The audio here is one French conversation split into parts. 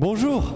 Bonjour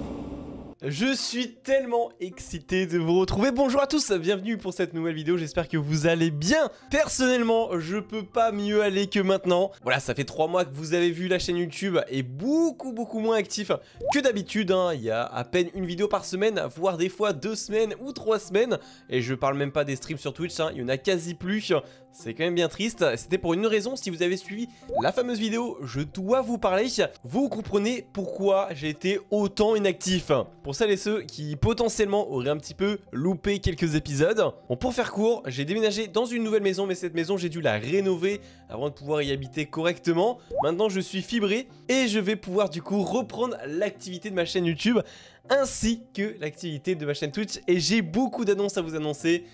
je suis tellement excité de vous retrouver. Bonjour à tous, bienvenue pour cette nouvelle vidéo, j'espère que vous allez bien. Personnellement, je peux pas mieux aller que maintenant. Voilà, ça fait 3 mois que vous avez vu la chaîne YouTube est beaucoup beaucoup moins actif que d'habitude. Hein. Il y a à peine une vidéo par semaine, voire des fois 2 semaines ou 3 semaines. Et je parle même pas des streams sur Twitch, hein. il y en a quasi plus. C'est quand même bien triste. C'était pour une raison, si vous avez suivi la fameuse vidéo, je dois vous parler. Vous comprenez pourquoi j'ai été autant inactif. Celles et ceux qui potentiellement auraient un petit peu loupé quelques épisodes. Bon, pour faire court, j'ai déménagé dans une nouvelle maison, mais cette maison, j'ai dû la rénover avant de pouvoir y habiter correctement. Maintenant, je suis fibré et je vais pouvoir du coup reprendre l'activité de ma chaîne YouTube ainsi que l'activité de ma chaîne Twitch. Et j'ai beaucoup d'annonces à vous annoncer.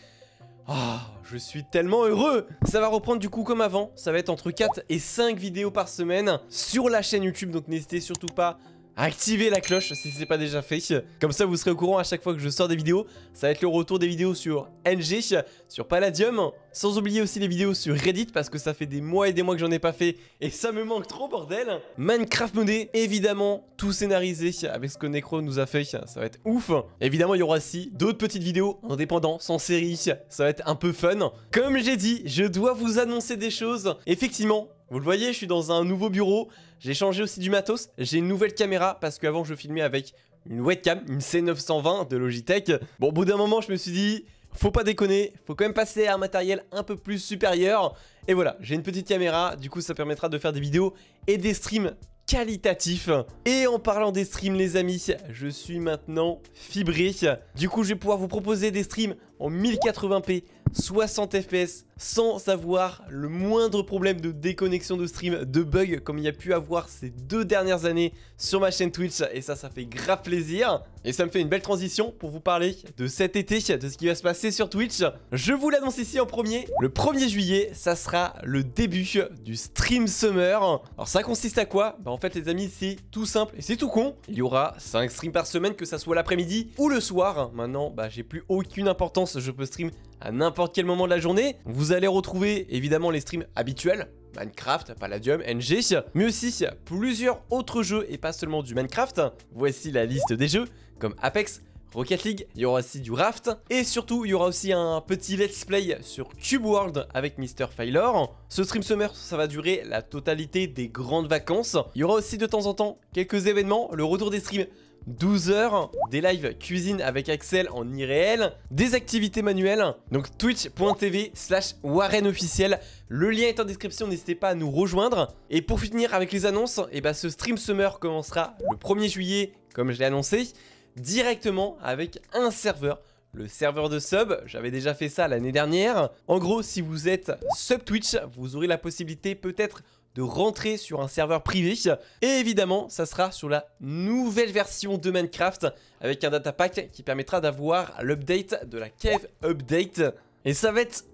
Ah, je suis tellement heureux Ça va reprendre du coup comme avant, ça va être entre 4 et 5 vidéos par semaine sur la chaîne YouTube, donc n'hésitez surtout pas activez la cloche si c'est pas déjà fait. Comme ça, vous serez au courant à chaque fois que je sors des vidéos. Ça va être le retour des vidéos sur NG, sur Palladium. Sans oublier aussi les vidéos sur Reddit parce que ça fait des mois et des mois que j'en ai pas fait et ça me manque trop bordel. Minecraft modé, évidemment, tout scénarisé avec ce que Necro nous a fait. Ça va être ouf. Évidemment, il y aura aussi d'autres petites vidéos indépendants, sans série. Ça va être un peu fun. Comme j'ai dit, je dois vous annoncer des choses. Effectivement, vous le voyez, je suis dans un nouveau bureau. J'ai changé aussi du matos. J'ai une nouvelle caméra parce qu'avant je filmais avec une webcam, une C920 de Logitech. Bon, au bout d'un moment, je me suis dit, faut pas déconner, faut quand même passer à un matériel un peu plus supérieur. Et voilà, j'ai une petite caméra, du coup ça permettra de faire des vidéos et des streams qualitatifs. Et en parlant des streams les amis, je suis maintenant fibré. Du coup je vais pouvoir vous proposer des streams en 1080p 60 fps sans avoir le moindre problème de déconnexion de stream, de bug comme il y a pu avoir ces deux dernières années sur ma chaîne Twitch et ça, ça fait grave plaisir. Et ça me fait une belle transition pour vous parler de cet été, de ce qui va se passer sur Twitch. Je vous l'annonce ici en premier, le 1er juillet, ça sera le début du Stream Summer. Alors ça consiste à quoi? Bah en fait les amis, c'est tout simple et c'est tout con. Il y aura 5 streams par semaine, que ça soit l'après-midi ou le soir. Maintenant, bah j'ai plus aucune importance, je peux stream à n'importe quel moment de la journée. Vous allez retrouver évidemment les streams habituels, Minecraft, Palladium, NG, mais aussi plusieurs autres jeux et pas seulement du Minecraft. Voici la liste des jeux comme Apex, Rocket League, il y aura aussi du Raft, et surtout il y aura aussi un petit let's play sur Cube World avec Mr. Failor. Ce stream summer, ça va durer la totalité des grandes vacances. Il y aura aussi de temps en temps quelques événements, le retour des streams 12 heures, des lives cuisine avec Axel en irréel, des activités manuelles, donc twitch.tv slash Warren officiel. Le lien est en description, n'hésitez pas à nous rejoindre. Et pour finir avec les annonces, et eh ben, ce stream summer commencera le 1er juillet, comme je l'ai annoncé, directement avec un serveur le serveur de sub, j'avais déjà fait ça l'année dernière. En gros, si vous êtes sub Twitch, vous aurez la possibilité peut-être de rentrer sur un serveur privé. Et évidemment, ça sera sur la nouvelle version de Minecraft avec un data pack qui permettra d'avoir l'update de la cave update. Et ça va être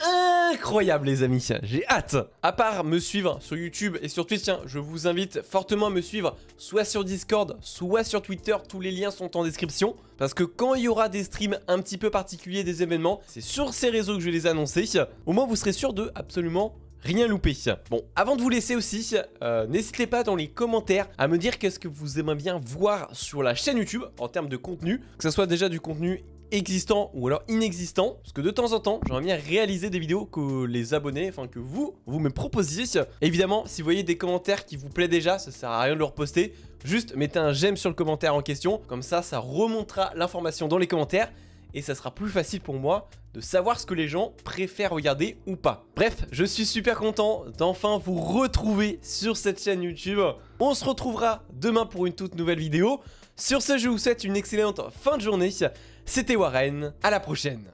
incroyable les amis, j'ai hâte À part me suivre sur YouTube et sur Twitch, tiens, je vous invite fortement à me suivre soit sur Discord, soit sur Twitter, tous les liens sont en description. Parce que quand il y aura des streams un petit peu particuliers, des événements, c'est sur ces réseaux que je vais les annoncer. Au moins vous serez sûr de absolument rien louper. Bon, avant de vous laisser aussi, euh, n'hésitez pas dans les commentaires à me dire qu'est-ce que vous aimeriez bien voir sur la chaîne YouTube en termes de contenu, que ce soit déjà du contenu existant ou alors inexistant parce que de temps en temps j'aimerais bien réaliser des vidéos que les abonnés enfin que vous vous me proposiez. Évidemment si vous voyez des commentaires qui vous plaisent déjà ça sert à rien de le reposter. Juste mettez un j'aime sur le commentaire en question. Comme ça ça remontera l'information dans les commentaires et ça sera plus facile pour moi de savoir ce que les gens préfèrent regarder ou pas. Bref, je suis super content d'enfin vous retrouver sur cette chaîne YouTube. On se retrouvera demain pour une toute nouvelle vidéo. Sur ce, je vous souhaite une excellente fin de journée. C'était Warren, à la prochaine